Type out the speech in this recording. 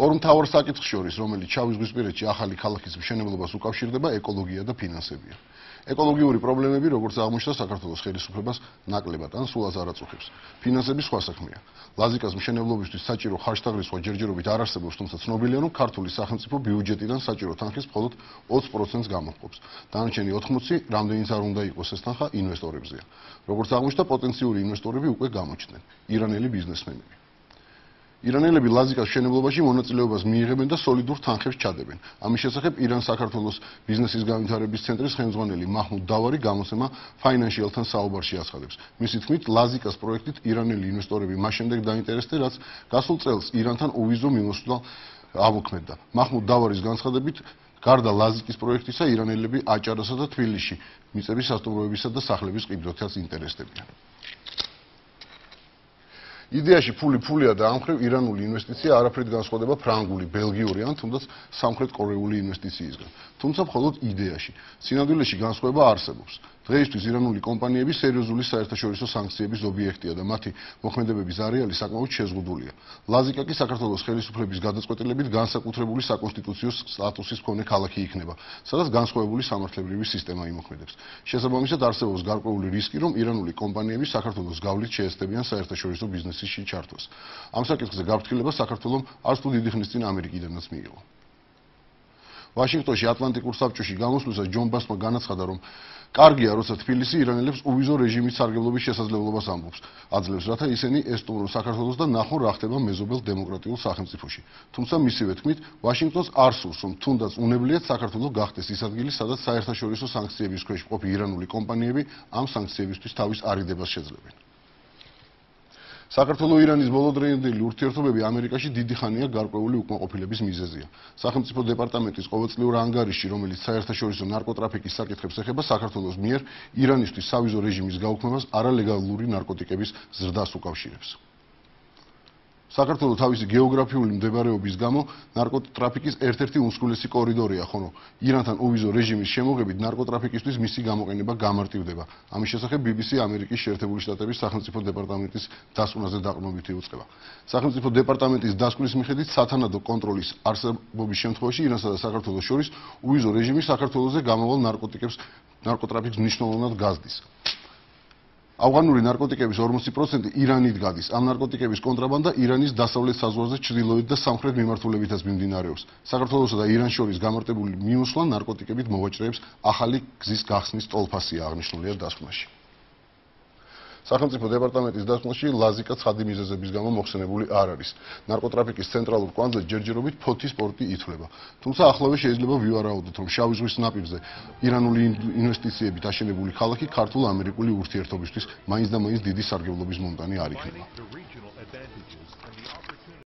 ორ მთავარ საკითხს შორის, რომელიც ჩავის ზღვისპირეთში ახალი ქალაქის მშენებლობას უკავშირდება, ეკოლოგია და ფინანსებია. ეკოლოგიური პრობლემები, როგორც აღმოჩნდა საქართველოს ხელისუფლებას ნაკლებად ან სულაც არ აწუხებს. ფინანსები სხვა საქმეა. ლაზიკას მშენებლობისთვის საჭირო ხარჯთაღრიცხვა ჯერჯერობით არ არსებობს, თუმცა ცნობილია, რომ ქართული სახელმწიფო ბიუჯეტიდან საჭირო თანხის მხოლოდ 20%-ს გამოჰყოფს. დანარჩენი 80 რამდენიც არ უნდა იყოს ეს თანხა ინვესტორებზეა. როგორც აღმოჩნდა, პოტენციური ინვესტორები უკვე გამოჩნდნენ. ირანელი ბიზნესმენები. ირანელები ლაზიკას მშენებლობაში მონაწილეობას მიიღებენ და სოლიდურ თანხებს ჩადებენ. ამის შესახებ ირან-საქართველოს ბიზნესის განვითარების ცენტრის ხელმძღვანელი მაჰმუდ დავარი გამოსემა Financial-თან საუბარში აცხადებს. მისი თქმით, ლაზიკას პროექტით ირანელი ინვესტორები მას შემდეგ დაინტერესდნენ, რაც გასულ წელს ირანთან უვიზო მიმოსვლა ამოქმედა. მაჰმუდ დავარის განცხადებით, გარდა ლაზიკის პროექტისა, ირანელები აჭარასა და თბილისში მიწების სასტუმროებისა და სახლების ყიდვათაც ინტერესდებიან. იდეაში ფული ფულია და ამხრივ ირანული ინვესტიცია არაფრით განსხვავდება ფრანგული, ბელგიური ან თუნდაც სამხრეთ კორეული ინვესტიციისგან. თუმცა მხოლოდ იდეაში. სინამდვილეში განსხვავება არსებობს. დღეისთვის ირანული კომპანიები სერიოზული საერთაშორისო სანქციების ობიექტია და მათი მოქმედებების არეალი საკმაოდ შეზღუდულია. ლაზიკა კი საქართველოს ხელისუფლების გადაწყვეტილებით განსაკუთრებული საკონსტიტუციო სტატუსის მქონე ქალაქი იქნება, სადაც განსხვავებული სამართლებრივი სისტემა იმოქმედებს. შესაბამისად არსებობს გარკვეული რისკი, რომ ირანული კომპანიები საქართველოს გავლით შეესწებიან საერთაშორისო ბიზნესში ჩართვას. ამ საკითხზე გაფრთხილება საქართველოს არც თუ დიდი ხნის წინ ამერიკიდანაც მიიღო. ვაშინგტონში ატლანტიკურ საბჭოში გამოსვლისას ჯონ ბასმა განაცხადა, რომ კარგია, როცა თბილისი ირანელებს უვიზო რეჟიმის სარგებლობის შესაძლებლობას ამბობს. აძლევს, რათა ისინი ესტუმრონ საქართველოს და ნახონ რა ხდება მეზობელ დემოკრატიულ სახელმწიფოში. თუმცა მისივე თქმით, ვაშინგტონს არ სურს, რომ თუნდაც უნებლიეთ საქართველოს გახდეს ის ადგილი, სადაც საერთაშორისო სანქციების ქვეშ მყოფი ირანული კომპანიები ამ სანქციებისთვის თავის არიდებას შეძლებენ. საქართველოს-ირანის ბოლოდროინდელი ურთიერთობები ამერიკაში დიდი ხანია გარკვეული უკმაყოფილების მიზეზია. სახელმწიფო დეპარტამენტის ყოველწლიურ ანგარიში, რომელიც საერთაშორისო ნარკოტრაფიკის საკითხებს ეხება, საქართველოს მიერ ირანისთვის სავიზო რეჟიმის გაუქმებას არალეგალური ნარკოტიკების ზრდას უკავშირებს. საქართველოს თავისი გეოგრაფიული მდებარეობის გამო ნარკოტრაფიკის ერთ-ერთი უმსხვილესი კორიდორია, ხოლო ირანთან უვიზო რეჟიმის შემოღებით ნარკოტრაფიკისთვის მისი გამოყენება გამარტივდება. ამის შესახებ BBC ამერიკის შეერთებული შტატების სახელმწიფო დეპარტამენტის დასკვნაზე დაყრდნობითი უწყება. სახელმწიფო დეპარტამენტის დასკვნის მიხედვით სათანადო კონტროლის არსებობის შემთხვევაში ირანსა და საქართველოს შორის უვიზო რეჟიმი საქართველოსზე გამოვალ ნარკოტიკებს ნარკოტრაფიკს მნიშვნელოვნად გაზდის. ავღანური ნარკოტიკების 40% ირანით გადის. ამ ნარკოტიკების კონტრაბანდა ირანის დასავლეთ საზღვარზე ჩრდილოეთ და სამხრეთ მიმართულებითაც მიმდინარეობს. საქართველოსა და ირანს შორის გამარტებული მიმოსვლა ნარკოტიკებით მოვაჭრეებს ახალი გზის გახსნის ტოლფასია აღნიშნულია დასკვნაში. სახელმწიფო დეპარტამენტის დასკვნაში ლაზიკა ცხადი მიზეზების გამო მოხსენებული არ არის. ნარკოტრაფიკის ცენტრალურ კვანძზე ჯერჯერობით ფოთის პორტი ითვლება. თუმცა ახლავე შეიძლება ვივარაუდოთ, რომ შავი ზღვის ნაპირზე ირანული ინვესტიციებით აშენებული ქალაქი ქართულ-ამერიკული ურთიერთობისთვის მაინც და მაინც დიდი სარგებლობის მომტანი არ იქნება.